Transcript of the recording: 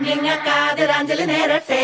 നിങ്ങൾക്കാദരാഞ്ജലി നേരട്ടെ